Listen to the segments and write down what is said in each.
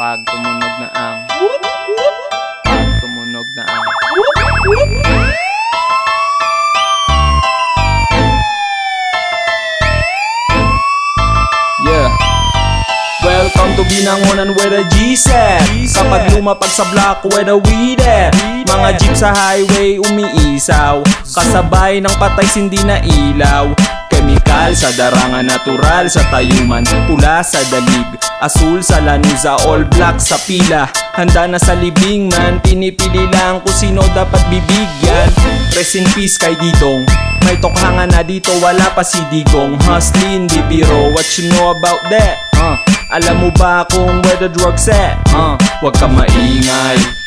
Pag tumunog na ang Pag tumunog na ang Yeah. Welcome to Binangonan where the G's at Kapag lumapag sa block where the weed at Mga jeep sa highway umiisaw. Kasabay ng patay sindi na ilaw Chemical sa darangan natural sa tayuman Pula sa dalig, asul sa lanuza All black sa pila, handa na sa libing man Pinipili lang kung sino dapat bibigyan. Rest in peace kay Didong May tokhangan na dito, wala pa si Digong. Hustlin, di what you know about that? Uh, alam mo ba kung where the drugs at? Uh, wag ka maingay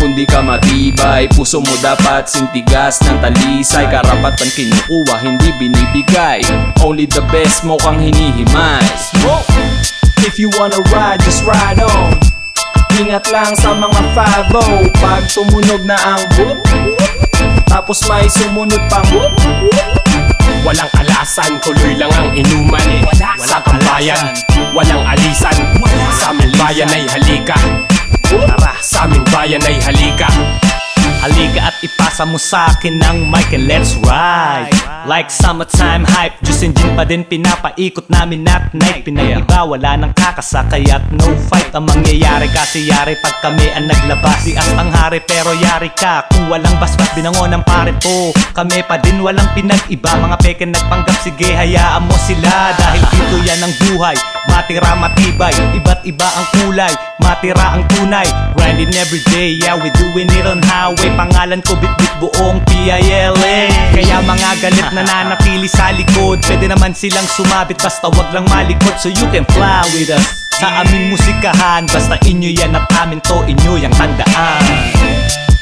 kundi ka matibay. Puso mo dapat sintigas ng talisay. Karapatan kinukuha, hindi binibigay. Only the best mo kang hinihimay. Smoke! If you wanna ride, just ride on. Ingat lang sa mga 5 Pag tumunog na ang whoop Tapos may sumunod pang whoop Walang alasan, tuloy lang ang inuman Sa tambayan, walang alisan. Sa aming bayan ay halika aming bayan ay halika Halika at ipasa mo sa akin ng mic and let's ride. Like summertime hype, Diyos engine pa din pinapaikot namin at night. Pinag-iba, wala nang kakasakay at no fight Ang mangyayari. Kasi yari pag kami ang naglabas Di ang hari. Pero yari ka Kung walang basbas binangon ng pare po. Kami pa din walang pinag-iba Mga peke nagpanggap, sige hayaan mo sila. Dahil dito yan ang buhay, matira matibay. Iba't iba ang kulay, matira ang tunay. Grinding every day, yeah we doing it on highway Pangalan ko bitbit buong PILA Kaya mga galit na nanatili sa likod Pwede naman silang sumabit basta wag lang malikot. So you can fly with us. Sa aming musikahan Basta inyo yan at amin to inyo yung tandaan.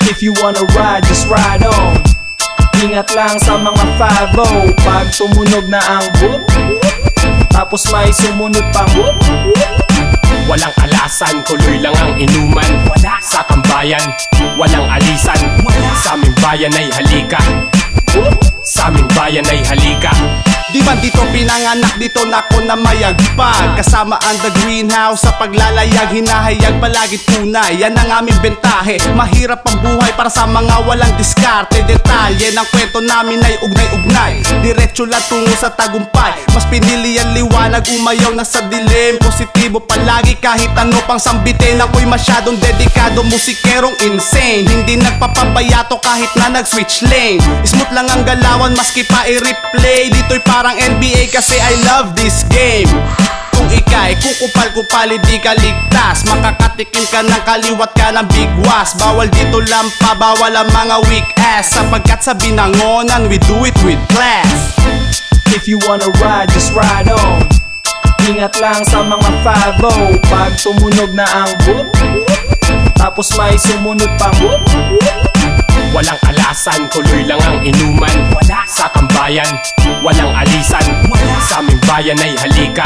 If you wanna ride, just ride on. Ingat lang sa mga 5 Pag tumunog na ang whoop Tapos may sumunod pang whoop Walang alasan, tuloy lang ang inuman. Sa tambayan, walang alisan. Sa aming bayan ay halika. Sa aming bayan ay halika Di ba dito pinanganak? Dito na ako na mayagpag Kasama ang the greenhouse sa paglalayag. Hinahayag palagi tunay. Yan ang aming bentahe. Mahirap ang buhay para sa mga walang diskarte. Detalye ng kwento namin ay ugnay-ugnay. Diretso lang tungo sa tagumpay. Mas pinili ang liwanag. Umayaw na sa dilim. Positibo palagi. Kahit ano pang sambitin Ako'y masyadong dedikado. Musikerong insane. Hindi nagpapabayato kahit na nag-switch lane. Smooth lang ang galawan maski pa i-replay. Dito'y parang NBA kasi I love this game. Kung ikay kukupal-kupal di ka ligtas. Makakatikim ka ng kaliwat ka ng big was. Bawal dito lampa, bawal ang mga weak ass. Sapagkat sa binangonan we do it with class. If you wanna ride, just ride on. Ingat lang sa mga 5 Pag tumunog na ang whoop Tapos may sumunod pang whoop Walang alasan, tuloy lang ang inuman. Sa tambayan, walang alisan. Sa aming bayan ay halika.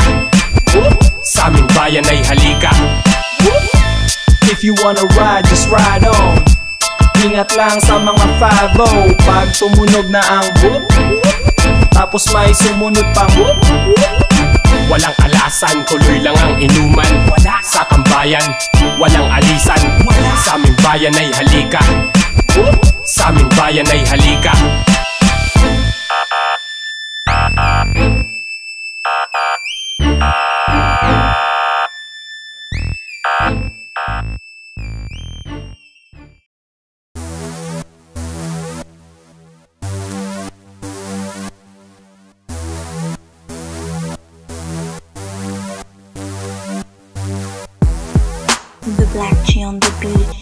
Sa aming bayan ay halika. If you wanna ride, just ride on. Ingat lang sa mga 5 Pag tumunog na ang whoop Tapos may sumunod pang whoop Walang alasan, tuloy lang ang inuman. Sa tambayan, walang alisan. Sa aming bayan ay halika. aming bayan ay halika The Black on the beat.